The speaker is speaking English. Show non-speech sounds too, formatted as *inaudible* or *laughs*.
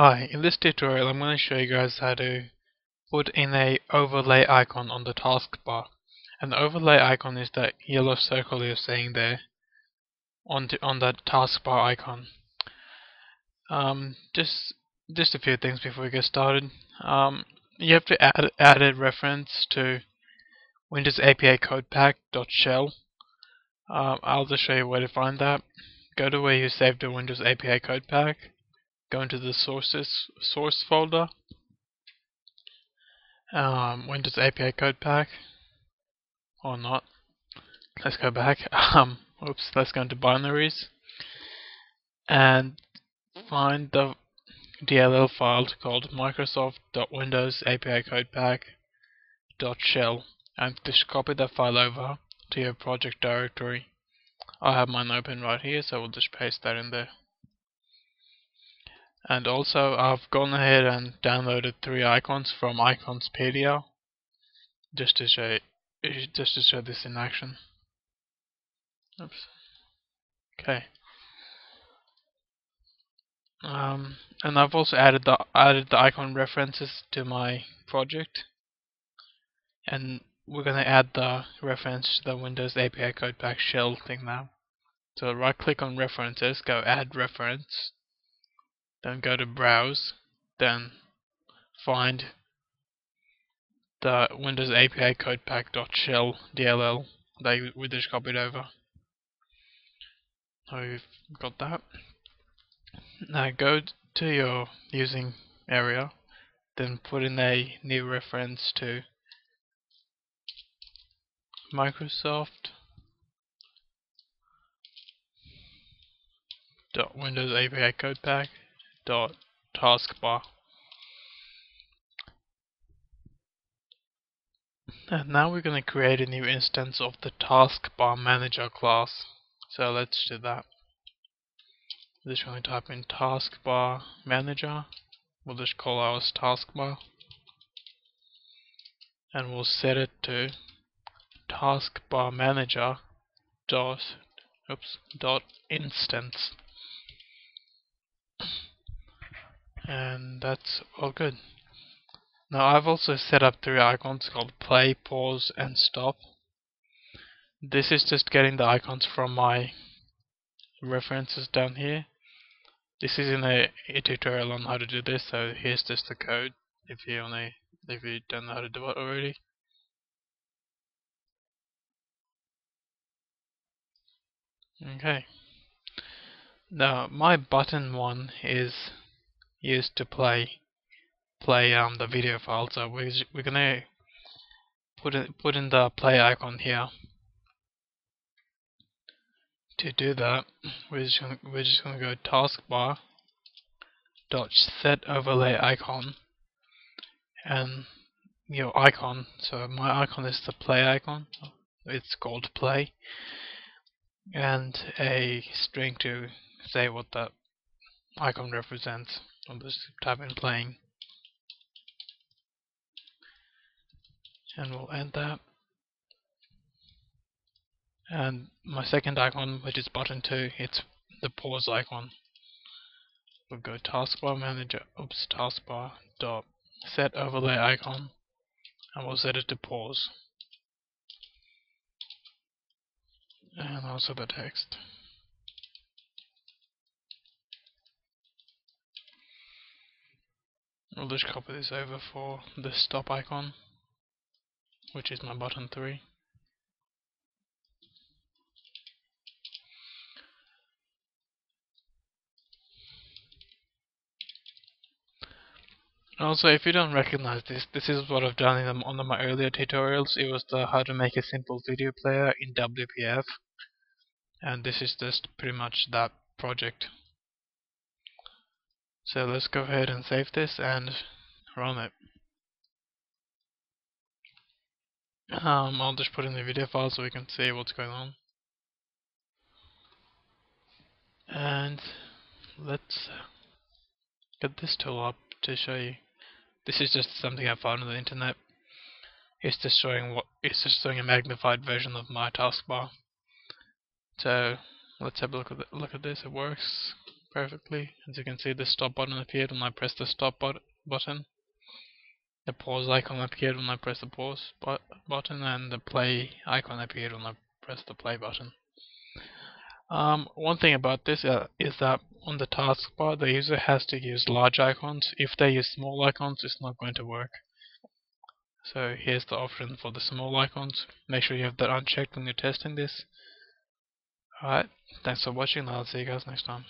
Hi, in this tutorial I'm going to show you guys how to put in a overlay icon on the taskbar. And the overlay icon is that yellow circle you're seeing there on, the, on that taskbar icon. Um, just just a few things before we get started. Um, you have to add, add a reference to Windows API codepack.shell. Um, I'll just show you where to find that. Go to where you saved the Windows API code pack go into the sources source folder. Um, Windows API code pack or not? Let's go back. *laughs* Um, oops let's go into binaries. And find the DLL file called Microsoft.Windows API code pack .shell and just copy that file over to your project directory. I have mine open right here so we'll just paste that in there and also I've gone ahead and downloaded three icons from Iconspedia just to show just to show this in action. Oops. Okay. Um, and I've also added the added the icon references to my project, and we're gonna add the reference to the Windows API Code Pack shell thing now. So right click on references, go add reference, then go to browse, then find the Windows API code pack.shell DLL that we just copied over. So you've got that. Now go to your using area, then put in a new reference to Microsoft Windows API code pack dot taskbar. And now we're going to create a new instance of the taskbar manager class. So let's do that. We're just going to type in taskbar manager. We'll just call ours taskbar. And we'll set it to taskbar manager dot oops dot instance and that's all good. Now I've also set up three icons called play, pause and stop. This is just getting the icons from my references down here. This is in a, a tutorial on how to do this, so here's just the code if you only if you don't know how to do it already. Okay. Now my button one is used to play play um the video file. So we're we're gonna put in put in the play icon here. To do that, we're just gonna, we're just gonna go taskbar dot set overlay icon and your icon. So my icon is the play icon. It's called play and a string to say what that icon represents. I'll just type in playing. And we'll end that. And my second icon, which is button 2, it's the pause icon. We'll go taskbar manager, oops, taskbar dot set overlay icon, and we'll set it to pause. And also the text. I'll just copy this over for the stop icon, which is my button 3. Also, if you don't recognize this, this is what I've done in one of my earlier tutorials. It was the how to make a simple video player in WPF. And this is just pretty much that project. So let's go ahead and save this and run it. Um, I'll just put in the video file so we can see what's going on. And let's get this tool up to show you. This is just something I found on the internet. It's just showing what it's just showing a magnified version of my taskbar. So let's have a look at the, look at this. It works perfectly. As you can see, the stop button appeared when I pressed the stop but button. The pause icon appeared when I pressed the pause but button, and the play icon appeared when I pressed the play button. Um, one thing about this uh, is that on the taskbar, the user has to use large icons. If they use small icons, it's not going to work. So here's the option for the small icons. Make sure you have that unchecked when you're testing this. Alright, thanks for watching, and I'll see you guys next time.